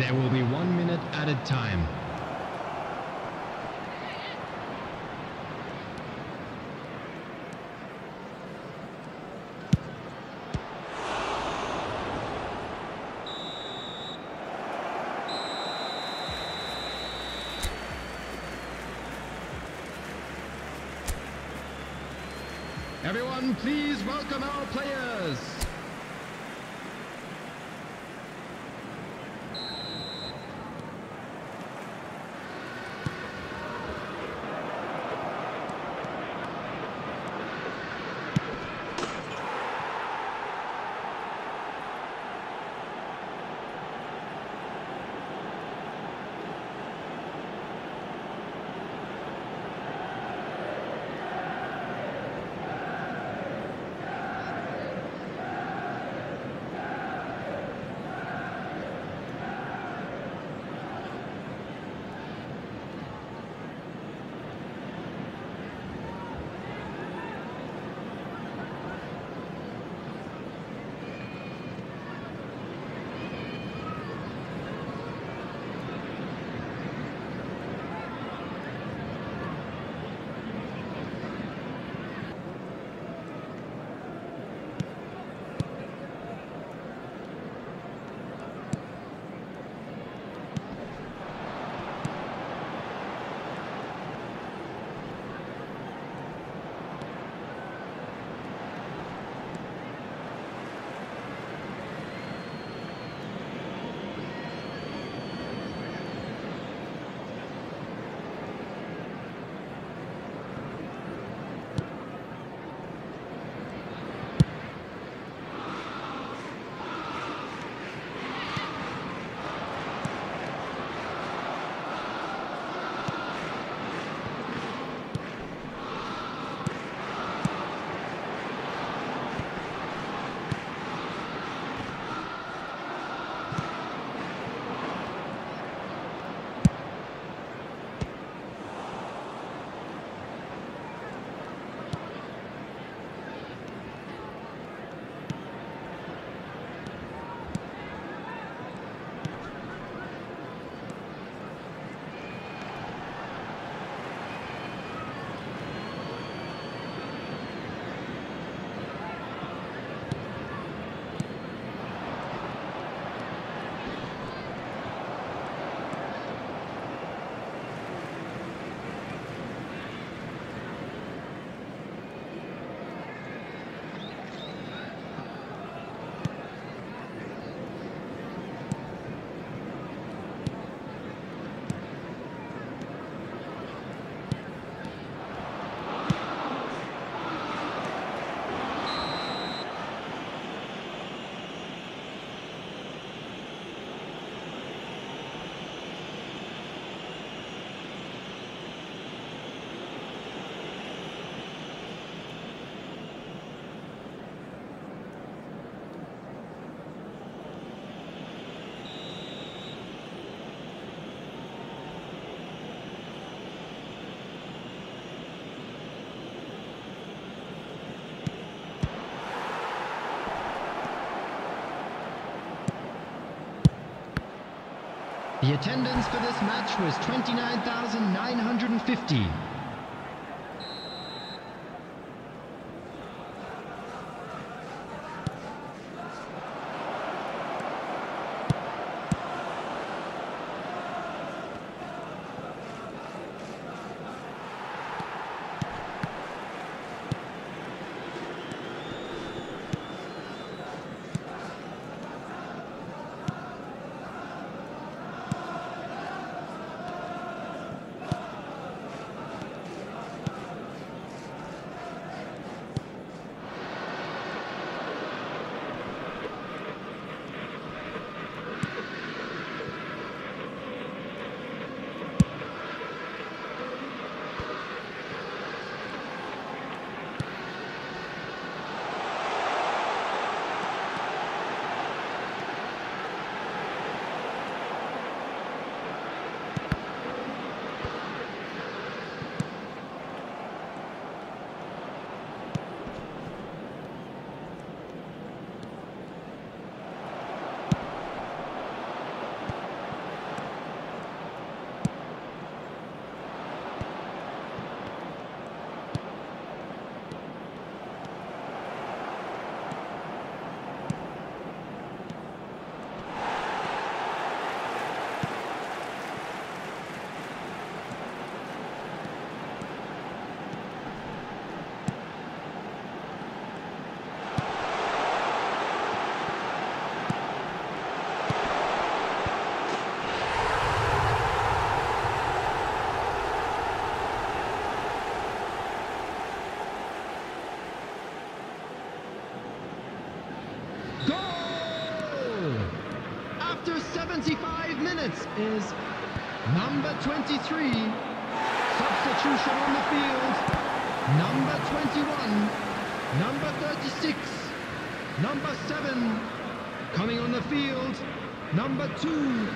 There will be one minute added time. Everyone, please welcome our players. The attendance for this match was 29,950. Is number 23. Substitution on the field. Number 21. Number 36. Number 7. Coming on the field. Number 2.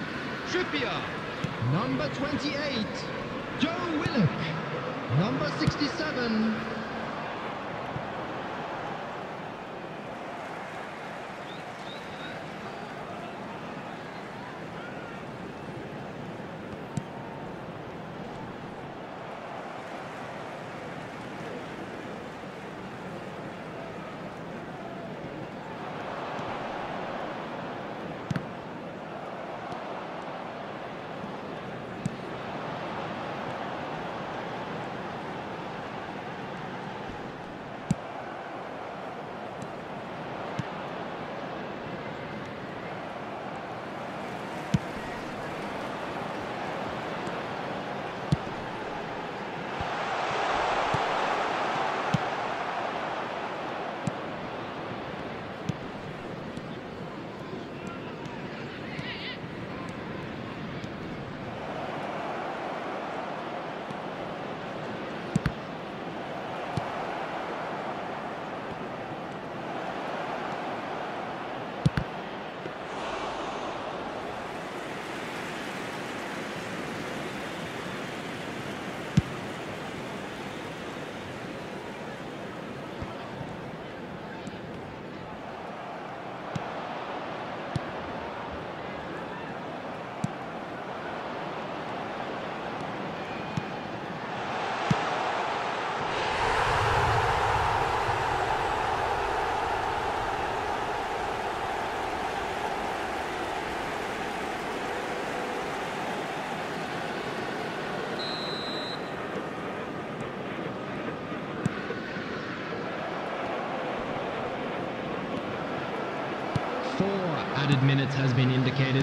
Trippier. Number 28. Joe Willock. Number 67. Added minutes has been indicated.